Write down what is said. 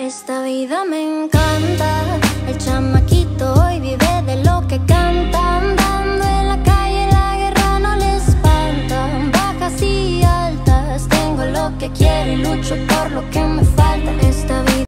Esta vida me encanta, el chamaquito hoy vive de lo que canta Andando en la calle la guerra no le espanta. Bajas y altas, tengo lo que quiero y lucho por lo que me falta